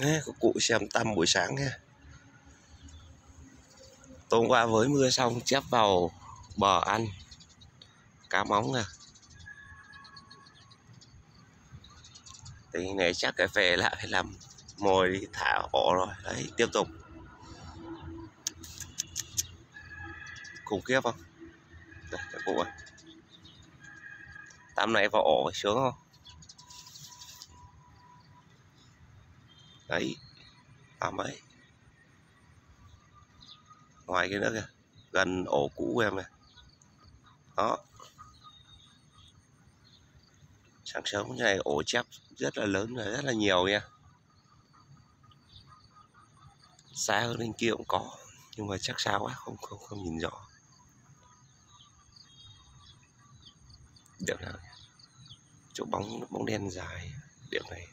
Đấy, các cụ xem tăm buổi sáng nha. Tối qua với mưa xong chép vào bờ ăn. Cá móng nè Thì này chắc cái về lại phải làm mồi đi thả ổ rồi. Đấy tiếp tục. Khủng khiếp không? Đây các cụ ơi Tăm này vào ổ sướng không? Đấy Tăm ấy à, ngoài cái nữa kìa, gần ổ cũ của em này đó. Sáng sớm như này ổ chép rất là lớn và rất là nhiều nha. Xa hơn bên kia cũng có, nhưng mà chắc xa quá, không không không nhìn rõ. Điểm nào chỗ bóng bóng đen dài, điểm này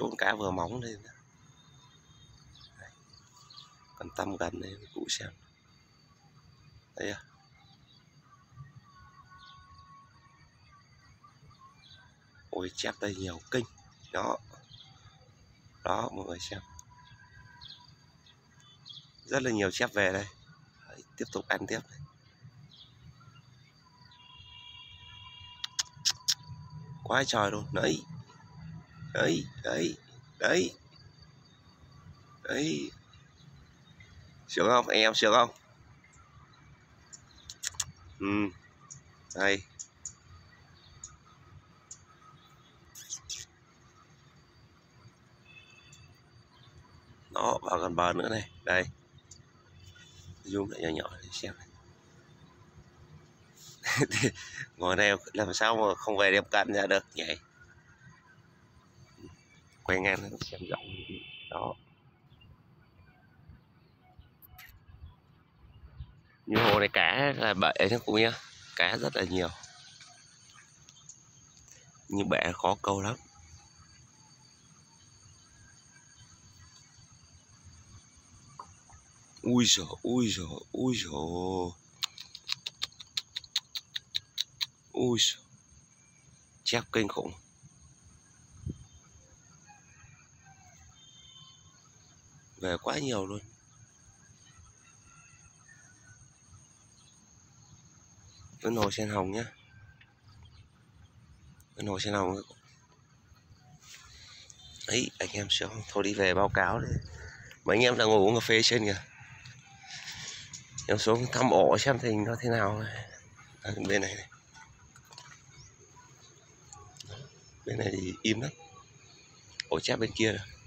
chỗ cá vừa móng lên còn tâm gần đây cụ xem. Thấy à ôi chép đây nhiều kinh đó. Đó mọi người xem. Rất là nhiều chép về đây. Đấy, tiếp tục ăn tiếp này. quá trời luôn. Đấy đấy đấy đấy. Đấy. Sướng không? Anh em sướng không? Ừ. Đây. Đó, vào gần bờ nữa này. Đây. Zoom lại nhỏ nhỏ để xem này. ngồi đây làm sao mà không về đẹp cận ra được nhỉ? Quay ngang xem rộng đó. Như hồ này cá là bể nó cũng nhá cá rất là nhiều. Nhưng bể khó câu lắm. Ui giời ui giời ui giời. Ui giời. Chép kinh khủng. Về quá nhiều luôn. Vẫn hồ sen hồng nhá. Vẫn hồ sen hồng. Ấy anh em sẽ thôi đi về báo cáo đi. Mấy anh em đang ngồi uống cà phê trên kìa. Em xuống thăm ổ xem tình nó thế nào. À, bên này, này. Bên này thì im lắm. Ổ chép bên kia. rồi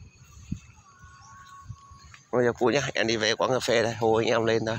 bây giờ cụ nhá em đi về quán cà phê đây hô anh em lên thôi.